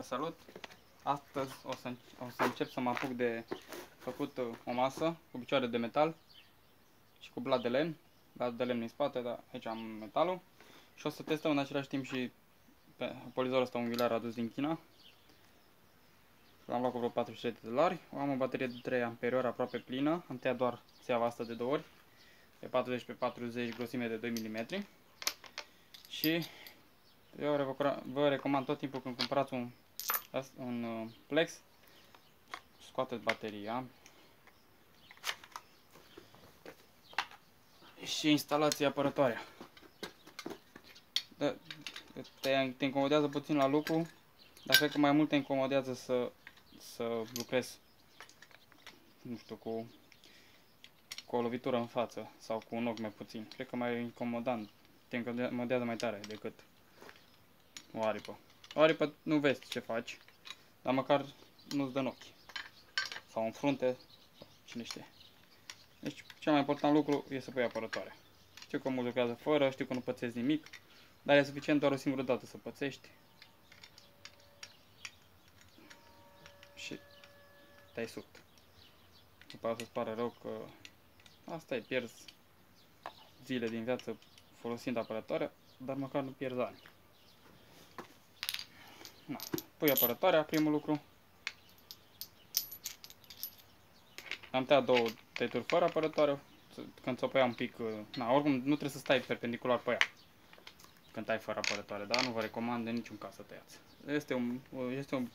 Vă salut! Astăzi o să, o să încep să mă apuc de făcut uh, o masă cu picioare de metal și cu blat de lemn. Blat de lemn din spate, dar aici am metalul. Și o să testăm în același timp și pe polizorul ăsta unghiular adus din China. L-am luat cu vreo 400 de dolari. Am o baterie de 3 amperiori aproape plină. Am tăiat doar țeava asta de două ori. Pe 40 pe 40 grosime de 2 mm. Și eu vă recomand tot timpul când cumpărați un, un uh, Plex, scoateți bateria și instalați apărătoarea. Te, te, te incomodează puțin la lucru, dar cred că mai mult te incomodează să, să lucrezi, nu știu, cu, cu o lovitură în față sau cu un ochi mai puțin. Cred că mai incomodant, te incomodează mai tare decât o aripă. O aripă nu vezi ce faci, dar măcar nu-ți dă în ochi. Sau în frunte, cine știe. Deci, cel mai important lucru e să pui apărătoare. Știu că mulți lucrează fără, știu că nu pățești nimic, dar e suficient doar o singură dată să pățești. Și te-ai subt. După asta îți pare rău că asta e, pierzi zile din viață folosind apărătoarea, dar măcar nu pierzi ani. Na. Pui apărătoarea, primul lucru. Am tăiat două tăieturi fără apărătoare. Când ți-o pe un pic, uh, na, oricum nu trebuie să stai perpendicular pe ea. Când tai fără apărătoare, dar nu vă recomand de niciun caz să tăiați. Este un, este un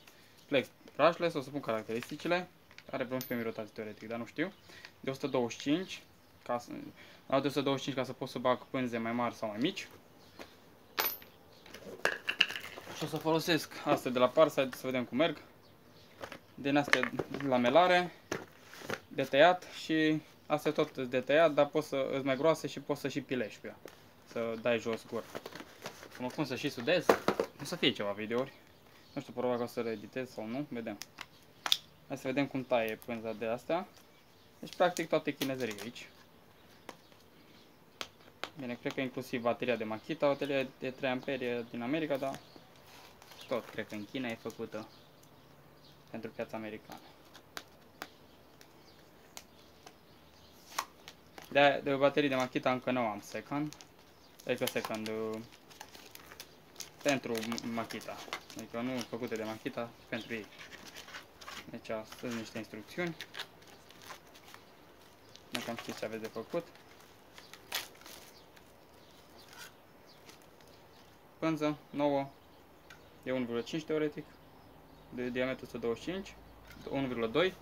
flex brushless, o să pun caracteristicile. Are vreo 11 rotații teoretic, dar nu știu. De 125, ca să, la de 125 ca să pot să bag pânze mai mari sau mai mici. Și o să folosesc astea de la Parside, să vedem cum merg. Din astea lamelare, de tăiat și astea tot de tăiat, dar poți să îți mai groase și poți să și pilești pe ea. Să dai jos gura. Să mă pun să și sudez. O să fie ceva videouri. Nu știu, probabil că o să le editez sau nu, vedem. Hai să vedem cum taie pânza de astea. Deci, practic, toate chinezerii aici. Bine, cred că inclusiv bateria de Makita, bateria de 3 amperi din America, dar tot cred că în China e făcută pentru piața americană. De, de baterii de Makita încă nu am second, adică second uh, pentru Makita, adică nu făcute de Makita, pentru ei. Deci sunt niște instrucțiuni. Nu cam știți ce aveți de făcut. Pânză nouă e 1,5 teoretic, de diametru 125, 1,2.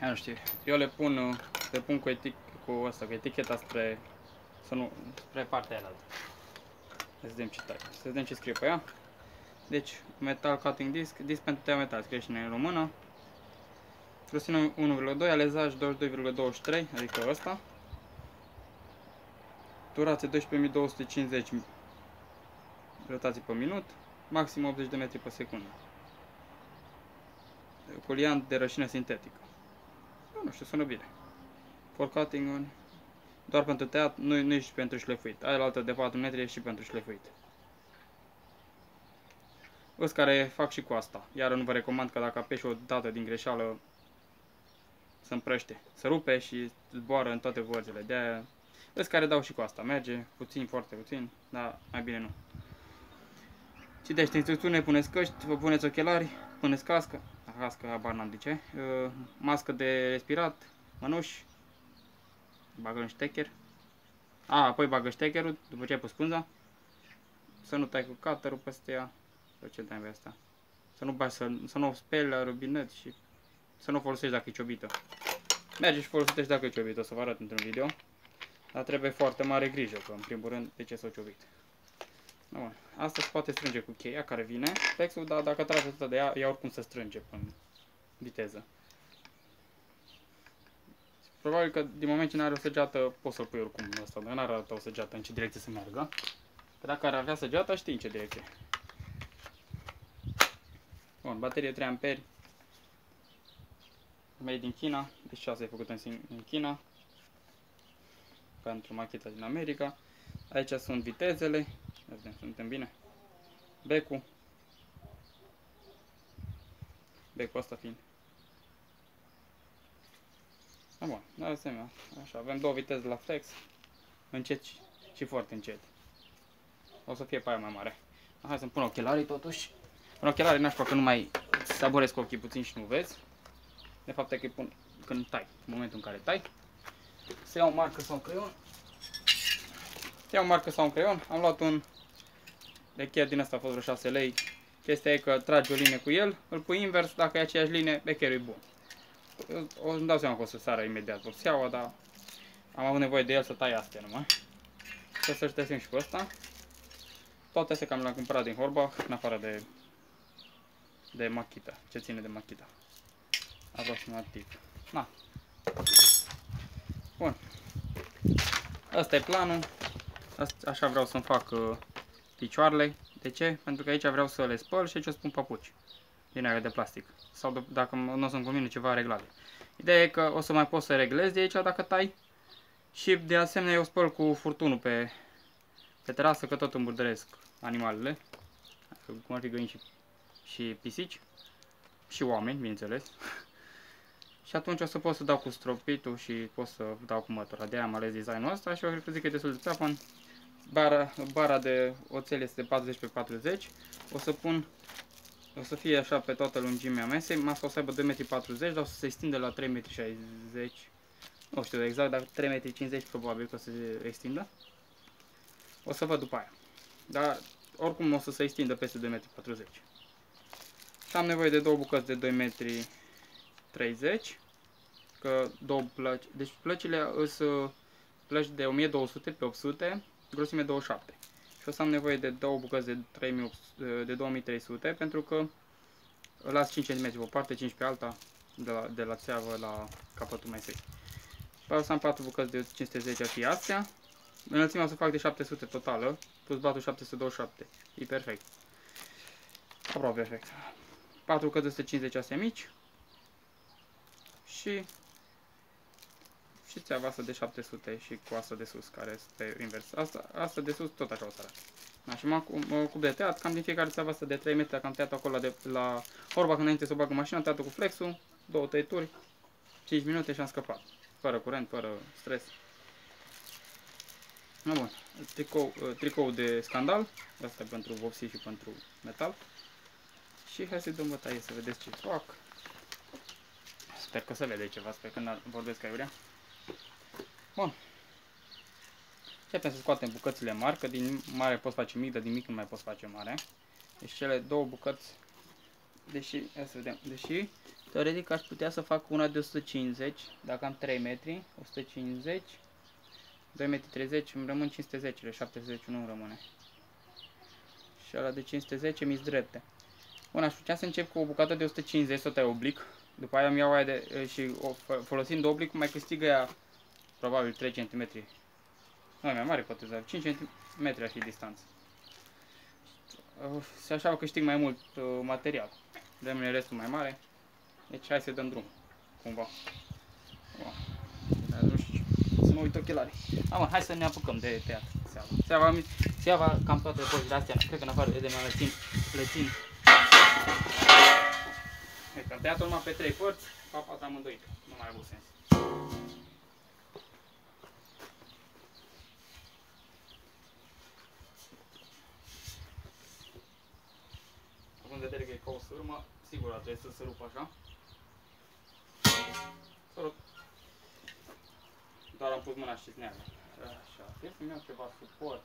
Nu știu, eu le pun, le pun cu, etic, cu asta, cu eticheta spre, să nu, spre partea aia. Să vedem ce tai, să vedem ce scrie pe ea. Deci, metal cutting disc, disc pentru tăia metal, scrie și în română. Grosime 1,2, alezaj 22,23, adică ăsta. Durație 12.250 rotații pe minut, maxim 80 de metri pe secundă. Coliant de rășină sintetică. Nu știu, sună bine. For cutting on, doar pentru tăiat, nu, nu e și pentru șlefuit. Aia la altă de 4 metri e și pentru șlefuit. Ăs care fac și cu asta. Iar nu vă recomand că dacă apeși o dată din greșeală să împrăște. Să rupe și zboară în toate vărzile. De aia, ăs care dau și cu asta. Merge puțin, foarte puțin, dar mai bine nu. Citește instrucțiune, puneți căști, vă puneți ochelari, puneți cască, cască, habar n-am de ce, uh, mască de respirat, mănuși, bagă în ștecher, a, apoi bagă ștecherul după ce ai pus pânza, să nu tai cu cutterul peste ea, sau ce dai asta, să nu bagi, să, să nu speli la robinet și să nu folosești dacă e ciobită. Merge și folosește dacă e ciobită, o să vă arăt într-un video, dar trebuie foarte mare grijă, că în primul rând de ce s-o ciobit. Bun. Asta se poate strânge cu cheia care vine. Flexul, dar dacă trage atât de ea, ea oricum se strânge în viteză. Probabil că din moment ce nu are o săgeată, poți să-l pui oricum ăsta, dar nu are o săgeată în ce direcție să meargă. Că dacă ar avea săgeata, știi în ce direcție. Bun, baterie 3 amperi. Made din China, deci asta e făcut în, în China. Pentru macheta din America. Aici sunt vitezele, vedem, suntem bine. Becul, becul ăsta fiind. Da, bun, de asemenea, așa, avem două viteze la flex, încet și, și foarte încet. O să fie pe aia mai mare. Hai să-mi pun ochelarii totuși. În ochelarii n-aș că nu mai saboresc ochii puțin și nu vezi. De fapt, e că îi pun când tai, în momentul în care tai. Să iau o marcă sau un creion. Să iau o marcă sau un creion. Am luat un de chiar din asta a fost vreo 6 lei. Chestia e că tragi o linie cu el, îl pui invers, dacă e aceeași linie, becherul e bun. O îmi dau seama că o să sară imediat vopseaua, dar am avut nevoie de el să tai astea numai. Să să testăm și pe ăsta. Toate astea cam le-am cumpărat din Horbach, în afară de, de Makita, ce ține de Makita. Aproximativ. Na. Bun. Asta e planul. Asta, așa vreau să-mi fac uh, picioarele. De ce? Pentru că aici vreau să le spăl și aici o spun papuci. Din aia de plastic. Sau de, dacă nu o să-mi convine ceva reglate. Ideea e că o să mai poți să reglezi de aici dacă tai. Și de asemenea eu spăl cu furtunul pe, pe terasă că tot îmburdăresc animalele. Cum ar fi găini și, și pisici. Și oameni, bineînțeles. și atunci o să pot să dau cu stropitul și pot să dau cu mătura. De aia am ales designul ăsta și eu cred că zic că e destul de țapăn. Bara, bara de oțel este 40 pe 40. O să pun o să fie așa pe toată lungimea mesei. Masa o să aibă 2,40 m, dar o să se extinde la 3,60 m. Nu știu exact, dar 3,50 m probabil că o să se extindă. O să văd după aia. Dar oricum o să se extindă peste 2,40 m. Și am nevoie de două bucăți de 2,30 m. Că două plăci. Deci plăcile sunt plăci de 1200 pe 800 grosime 27. Și o să am nevoie de două bucăți de, 3800, de 2300 pentru că las 5 cm pe o parte, 5 pe alta, de la, de la țeavă la capătul mesei. Păi o să am 4 bucăți de 510 ar fi astea. Înălțimea o să fac de 700 totală, plus batul 727. E perfect. Aproape perfect. 4 bucăți de 150 astea mici. Și și țeava asta de 700 și cu asta de sus, care este invers. Asta, asta de sus tot așa o să arate. Da, și mă cu de tăiat, cam din fiecare țeava asta de 3 metri, dacă am tăiat acolo de, la Orba înainte să o bag în mașină, am tăiat cu flexul, două tăieturi, 5 minute și am scăpat. Fără curent, fără stres. No, bun. Tricou, uh, tricou de scandal, asta pentru vopsi și pentru metal. Și hai să-i dăm bătaie să vedeți ce fac. Sper că se vede ceva, sper că vorbesc aiurea. Bun. Începem să scoatem bucățile mari, că din mare poți face mic, dar din mic nu mai poți face mare. Deci cele două bucăți, deși, ia să vedem, deși teoretic aș putea să fac una de 150, dacă am 3 metri, 150, 2 metri 30, îmi rămân 510, 70 nu îmi rămâne. Și ăla de 510 mi drepte. Bun, aș putea să încep cu o bucată de 150, să o tai oblic. După aia îmi iau aia de, și o, folosind oblic, mai câștigă ea probabil 3 cm. Nu mai mare poate să 5 cm ar fi distanță. Și așa câștig mai mult uh, material. Dăm restul mai mare. Deci hai să dăm drum. Cumva. Nu știu. Să mă uit ochelarii. Am, hai să ne apucăm de tăiat. Seava. Seava, seava cam toate pozile astea. Cred că în afară de mea le țin. Le țin. Am tăiat numai pe 3 părți. Papa amândoi. Nu mai a avut sens. Vedere că e ca o sârmă, sigur trebuie să se rupă așa. Să rup. Doar am pus mâna și neagă. Așa, trebuie să-mi iau ceva suport.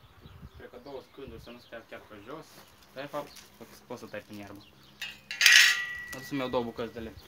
Cred că două scânduri să nu stea chiar pe jos. Dar de fapt pot să tai prin iarbă. O să-mi iau două bucăți de lemn.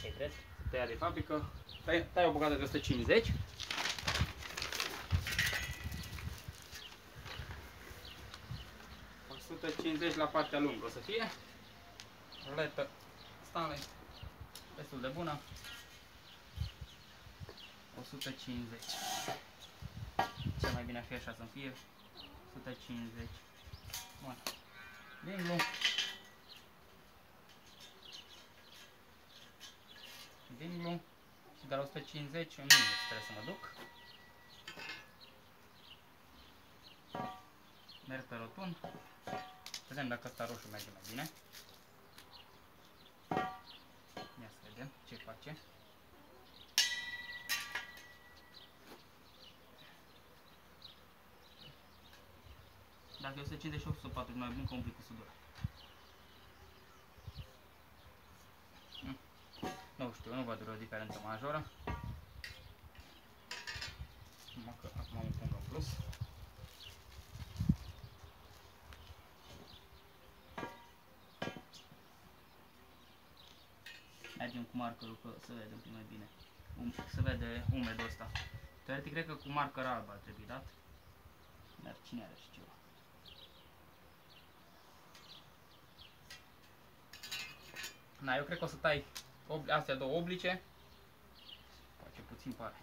Trebuie să-i drept. Tăia de fabrică. Tai, tai o bucată de 150. O 150 la partea lungă o să fie. Ruletă Stanley. Destul de bună. 150. Cel mai bine ar fi așa să fie. 150. Bun. Dinglu. Dinglu. Și de la 150 în minus trebuie să mă duc. Merg pe rotund. Vedem dacă ăsta roșu merge mai bine. Ia să vedem ce face. Dacă e 158 140 mai bun că umpli cu Nu știu, nu văd o diferență majoră. Numai că acum îmi pun în plus. Mergem cu markerul că să vedem un pic mai bine. Um, se vede umedul ăsta. Teoretic cred că cu marker alb ar trebui dat. Dar cine are și ceva? Na, eu cred că o să tai astea două oblice. Face puțin pare.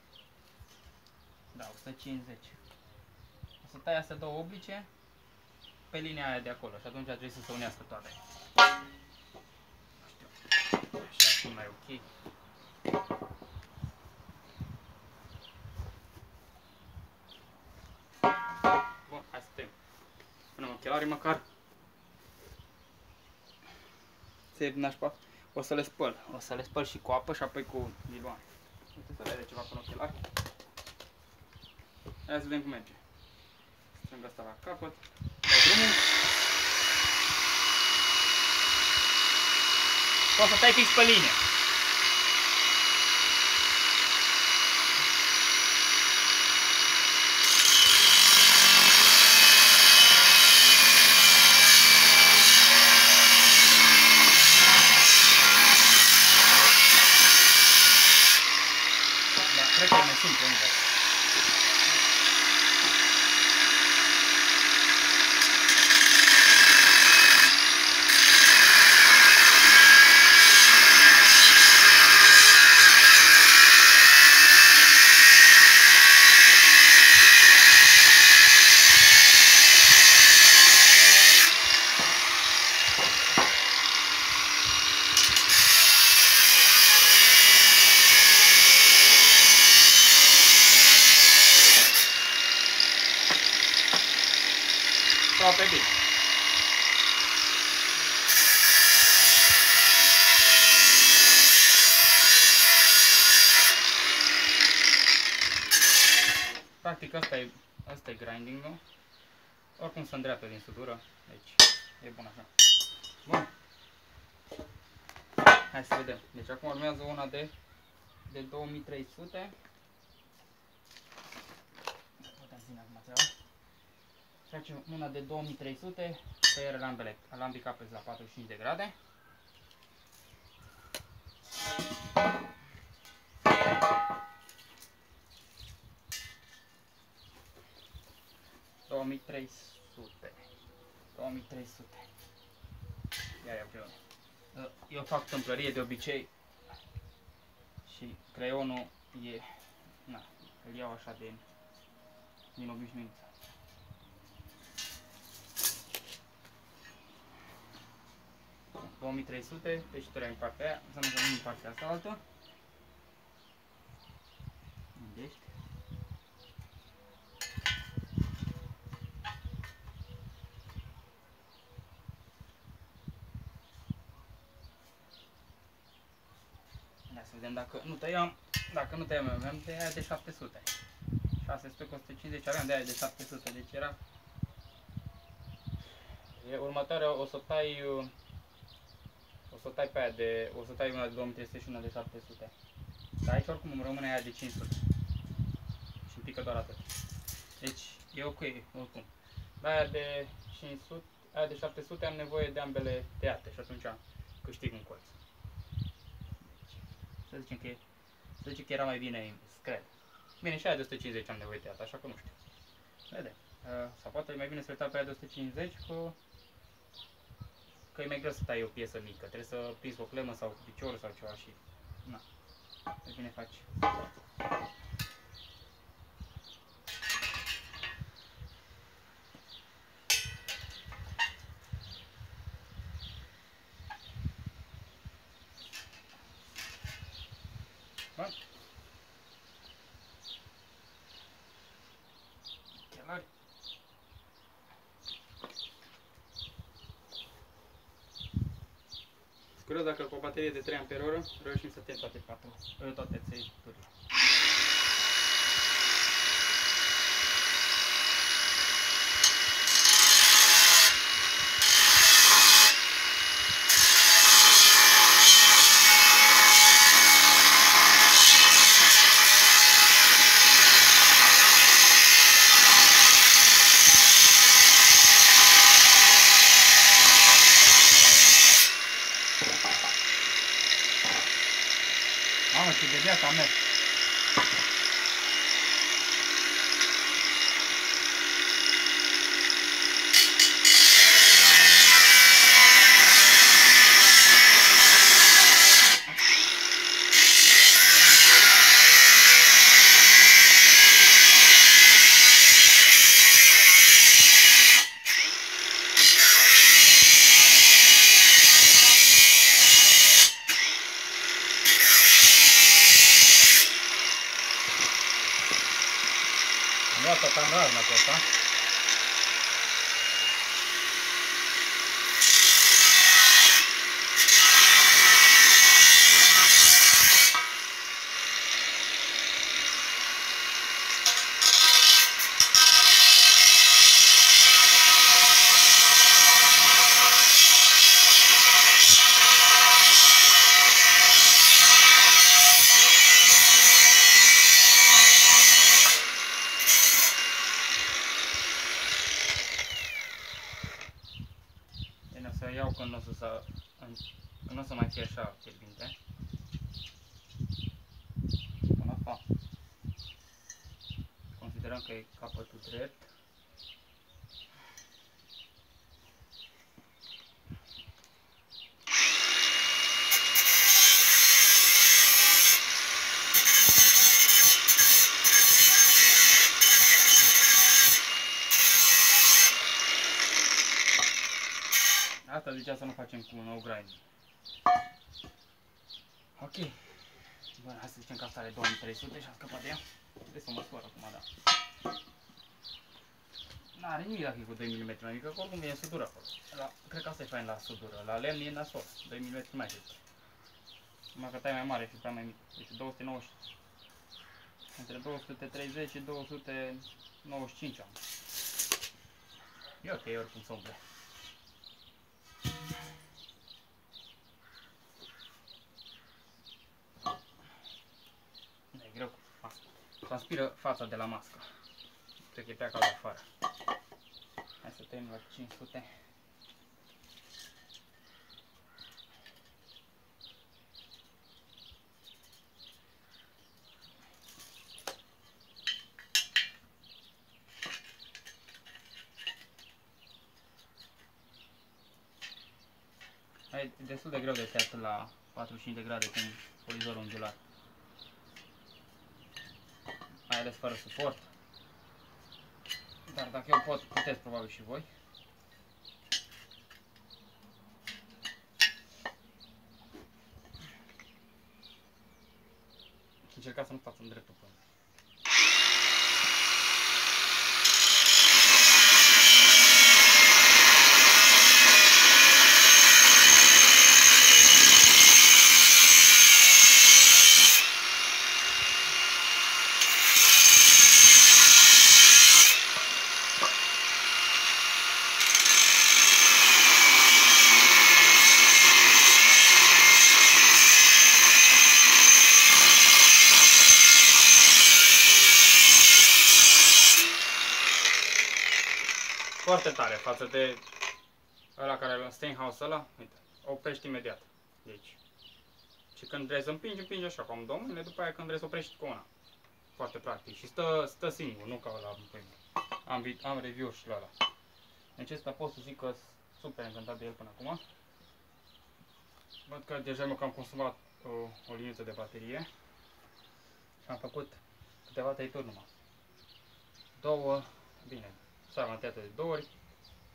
Da, 150. O să tai astea două oblice pe linia aia de acolo și atunci trebuie să se unească toate. Așa ar fi mai ok. Bun, hai să tem. Punem ochelarii măcar. Se nașpa. O să le spăl. O să le spăl și cu apă și apoi cu diluan. Uite să vede ceva pe ochelari. Hai să vedem cum merge. Strâng asta la capăt. Dau drumul. Poți să stai fix pe linie. Da, cred că e mai simplu invers. Aproape bine. Practic asta e, asta e grinding-ul. Oricum se îndreaptă din sudură, deci e bun așa. Bun. Hai să vedem. Deci acum urmează una de, de 2300. Putem ține acum treaba. Facem una de 2300 pe lambele, lambii capezi la 45 de grade. Două trei sute. 2300. Ia ia împreună. Eu fac tâmplărie de obicei și creionul e, na, îl iau așa de, din obișnuință. Bun. 2300, deci trei în partea aia, înseamnă că în partea asta altă. Unde ești? Ia să vedem dacă nu tăiam, dacă nu tăiam, aveam de aia de 700. 600 cu 150 aveam de aia de 700, deci era E următoarea o să tai o să tai pe aia de o să tai una de 2300 și una de 700. Dar aici oricum îmi rămâne aia de 500. Și îmi pică doar atât. Deci e ok oricum. La aia de 500, aia de 700 am nevoie de ambele tăiate și atunci câștig un colț. Să zicem că, e, să zicem că era mai bine invers, cred. Bine, și aia de 150 am nevoie tăiată, așa că nu știu. Vedem. Uh, sau poate e mai bine să le tai pe aia de 150 că, că e mai greu să tai o piesă mică. Trebuie să prinzi o clemă sau cu piciorul sau ceva și... Na. Mai bine faci. Bun. Chelari. Curios dacă cu o baterie de 3 Ah reușim să tem toate patru, toate țeiturile. Mamă, ce de viața mea. Am luat-o cam rar la asta. Bine, o să iau când o să, să când nu o să mai fie așa fierbinte. Până acum. Considerăm că e capătul drept. Asta zicea să nu facem cu un nou grind. Ok. Bun, hai să zicem că asta are 2300 și am scăpat de ea. Trebuie să o măsor acum, da. N-are nimic dacă e cu 2 mm, adică că oricum e sudură acolo. La, cred că asta e fain la sudură. La lemn e nasol. 2 mm mai știu. Numai că tai mai mare și tai mai mic. Deci 290. Între 230 și 295 am. E ok, oricum să umple. Transpiră fața de la mască. Cred că e prea cald afară. Hai să tăiem la 500. E destul de greu de tăiat la 45 de grade cu un polizor ungulat. Mai ales fără suport. Dar dacă eu pot, puteți probabil și voi. Și încercați să nu stați în dreptul până. Foarte tare față de ăla care are Steinhaus ăla, uite, oprești imediat. Deci, și când vrei să împingi, împingi așa, cu două mâini, după aia când vrei să oprești cu una. Foarte practic. Și stă, stă singur, nu ca la am, am review și la ăla. Deci ăsta pot să zic că super încântat de el până acum. Văd că deja mi am consumat o, o liniuță de baterie. Și am făcut câteva tăituri numai. Două, bine, s-a de două ori,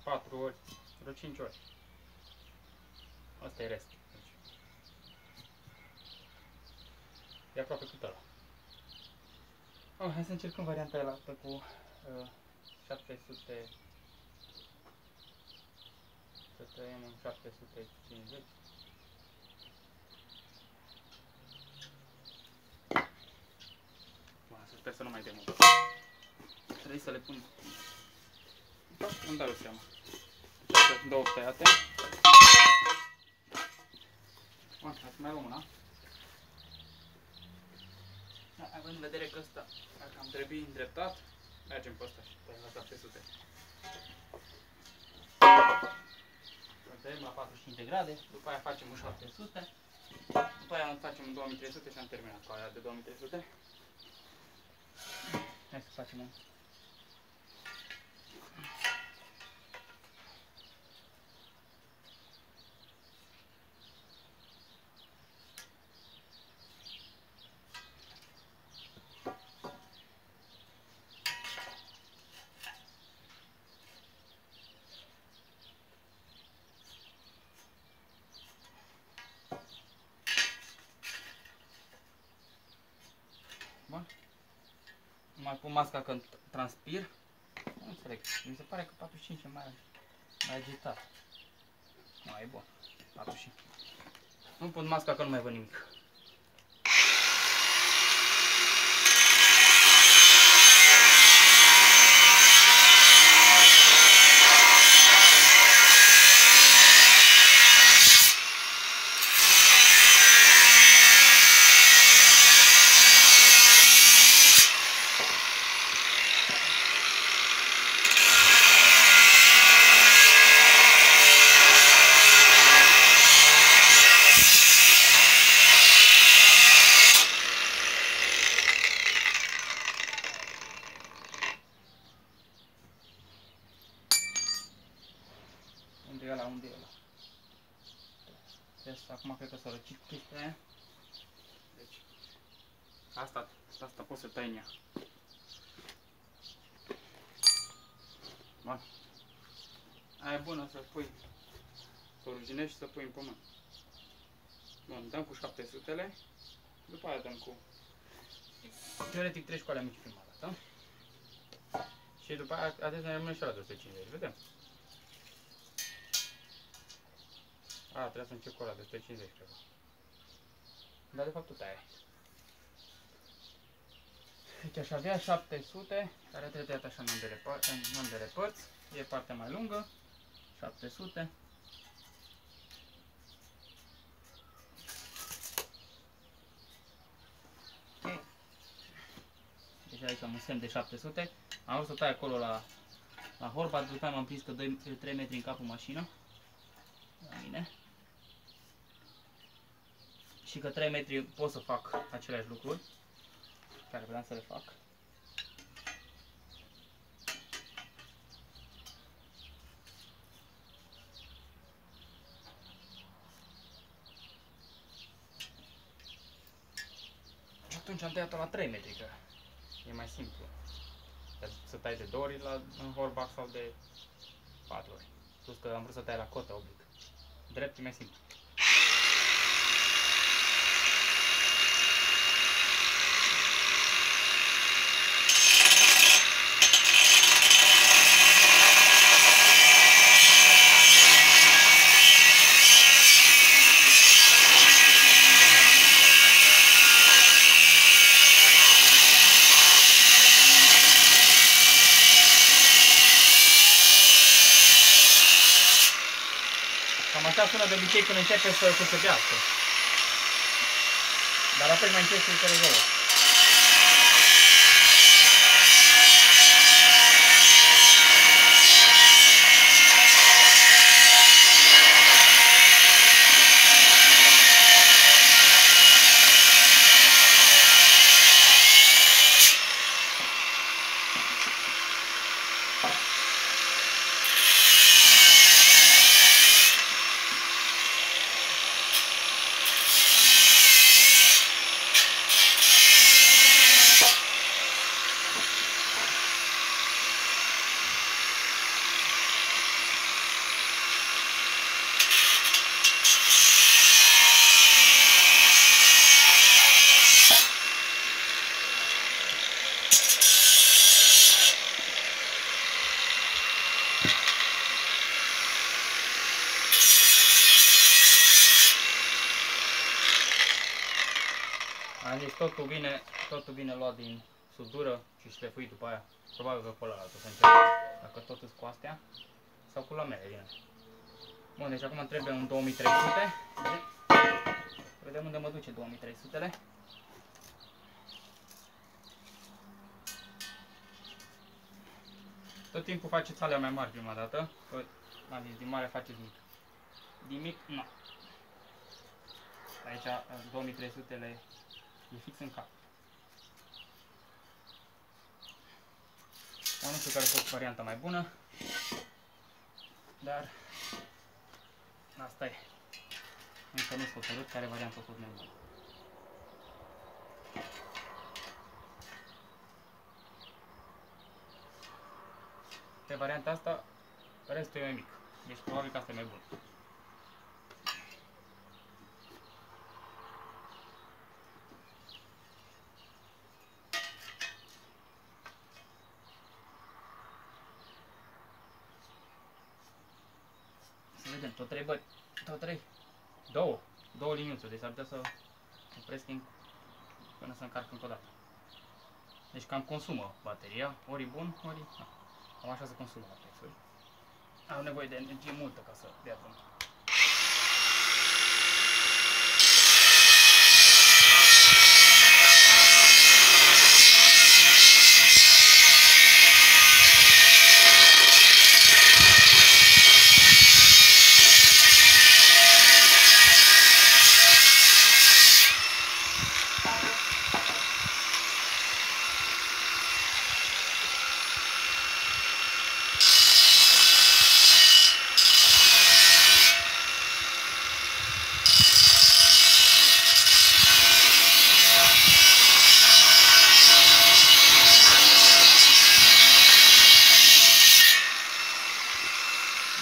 patru ori, vreo cinci ori. Asta e rest. Deci. E aproape cât ăla. Oh, hai să încercăm varianta aia cu uh, 700 să tăiem în 750 Bun, să sper să nu mai demut. Trebuie să le pun da, îmi dau seama. Deci, două tăiate. Bun, hai să mai luăm una. Da, având în vedere că ăsta, dacă am trebui îndreptat, mergem pe ăsta și tăiem la 700. Tăiem la 45 de grade, după aia facem un 700, după aia facem un 2300 și am terminat cu aia de 2300. Hai să facem un Bun. Mai pun masca când transpir. Nu înțeleg. Mi se pare că 45 e mai, mai agitat. Mai e bun. 45. Nu pun masca că nu mai văd nimic. Acum cred că s-a răcit chestia aia. Deci, asta, asta poți să tai în ea. Bun. Aia e bună să pui, să o ruginești și să pui în pământ. Bun, dăm cu 700-le, după aia dăm cu... Teoretic treci cu alea mici prima dată. Și după aia, atunci ne rămâne și la 250, vedem. A, trebuie să încep cu ăla de 150 cred. Dar de fapt tot aia Deci aș avea 700, care trebuie tăiat așa în ambele, părți, în ambele părți. E partea mai lungă, 700. Okay. Deci aici am un semn de 700. Am vrut să tai acolo la, la horba, după aia m-am prins că 2, 3 metri în capul mașină. La mine și că 3 metri pot să fac aceleași lucruri care vreau să le fac. Și atunci am tăiat-o la 3 metri, că e mai simplu. Să tai de 2 ori la, în horbac sau de 4 ori. Plus că am vrut să tai la cotă oblic. Drept e mai simplu. Așa sună de obicei când începe să cuțăgească. Dar apoi mai încet se rezolvă. Am zis, totul vine, totul vine luat din sudură și șlefuit după aia. Probabil că pe ăla altul se începe. Dacă tot îți cu astea, sau cu lamele din astea. Bun, deci acum trebuie un 2300. Vedem unde mă duce 2300-le. Tot timpul faceți alea mai mari prima dată. Că, am zis, din mare faceți mic. Din mic, nu. Aici 2300 le e fix în cap. Nu știu care a fost varianta mai bună, dar asta e. Încă nu s-a hotărât care variantă a fost mai bună. Pe varianta asta, restul e mai mic. Deci probabil că asta e mai bun. Să vedem, tot trei bări, tot trei, două, două liniuțe, deci ar putea să opresc în, până să încarc încă o dată. Deci cam consumă bateria, ori bun, ori... Na. Cam așa se consumă Apexul. Au nevoie de energie multă ca să dea drumul.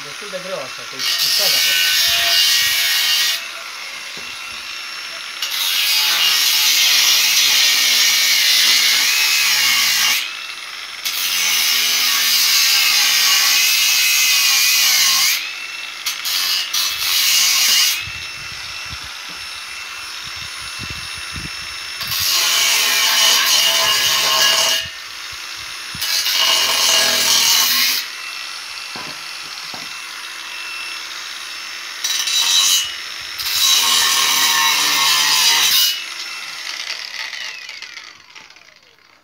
Destul de greu asta, că e schițat acolo.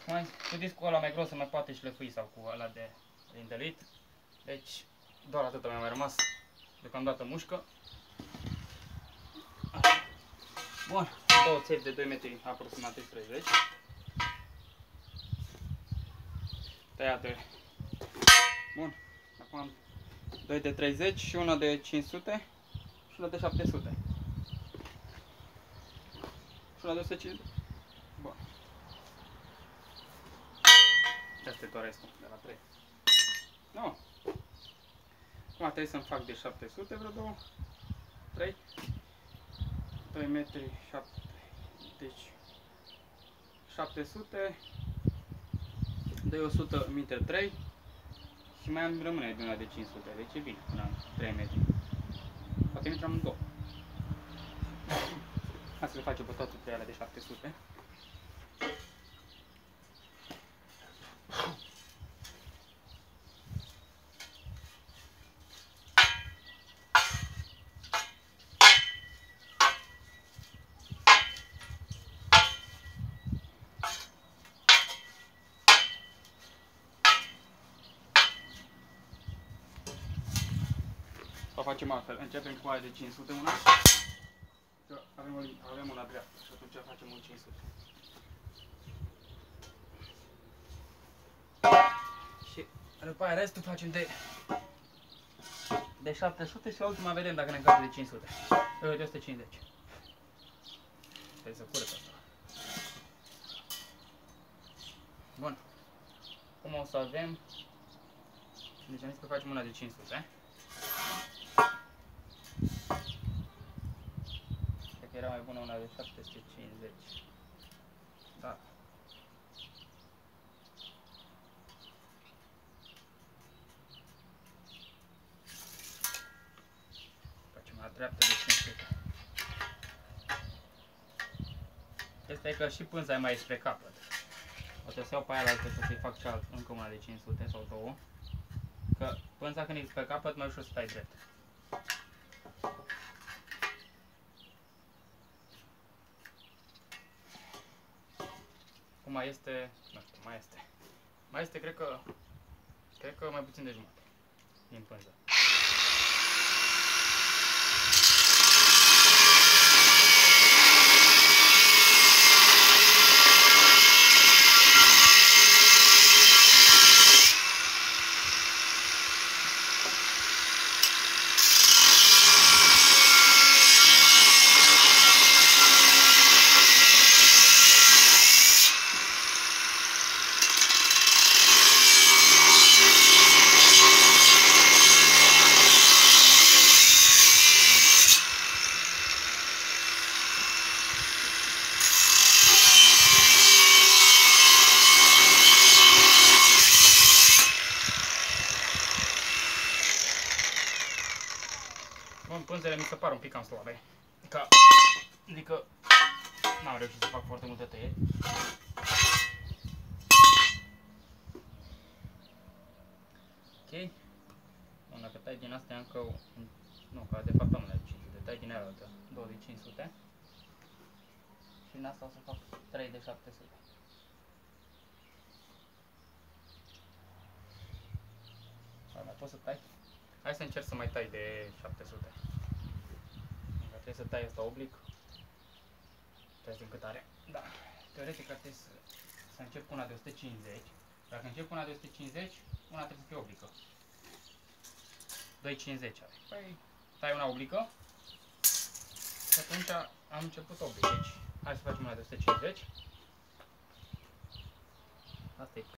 Mai, cu discul ăla mai gros se mai poate șlefui sau cu ăla de rindelit. Deci, doar atât mi-a mai rămas. Deocamdată mușcă. Așa. Bun, două țevi de 2 metri, aproximativ 30. Tăiate. Bun, acum am 2 de 30 și una de 500 și una de 700. Și una de 150. Asta e tot restul de la 3. Nu. Acum trebuie să-mi fac de 700 vreo 2, 3, 2 metri, 7, deci 700, de 100 meter 3 și mai am rămâne de una de 500, deci e bine, până am 3 metri. Poate intrăm în 2. Hai să le facem pe toate trei alea de 700. Facem altfel. Începem cu aia de 500 una. Că avem, o, li- avem una dreaptă și atunci facem un 500. Și după aia restul facem de de 700 și la ultima vedem dacă ne încapă de 500. Eh, De 150. Trebuie să curăț asta. Bun. Cum o să avem? Deci am zis că facem una de 500. Cred că era mai bună una de 750. Da. Facem la dreapta de 500. Este Stai că și pânza e mai spre capăt. O să iau pe aia la altă și o să-i fac cealaltă, încă una de 500 sau două. Că pânza când e pe capăt mai ușor să stai drept. Mai este, nu știu, mai este. Mai este, cred că, cred că mai puțin de jumătate din pânză. Bun, pânzele mi se par un pic cam slabe. Ca, adică n-am reușit să fac foarte multe tăieri. Ok. Bun, dacă tai din astea încă, un- nu, că de fapt am de 500, tai din aia altă, 2 de 500. Și în asta o să fac 3 de 700. Sau mai poți să tai? Hai să încerc să mai tai de 700. Dacă trebuie să tai asta oblic, trebuie din cât are. Da. Teoretic ar trebui să, să încep cu una de 150. Dacă încep cu una de 150, una trebuie să fie oblică. 2,50 are. Păi, tai una oblică. Și atunci am început oblic. Deci, hai să facem una de 150. Asta e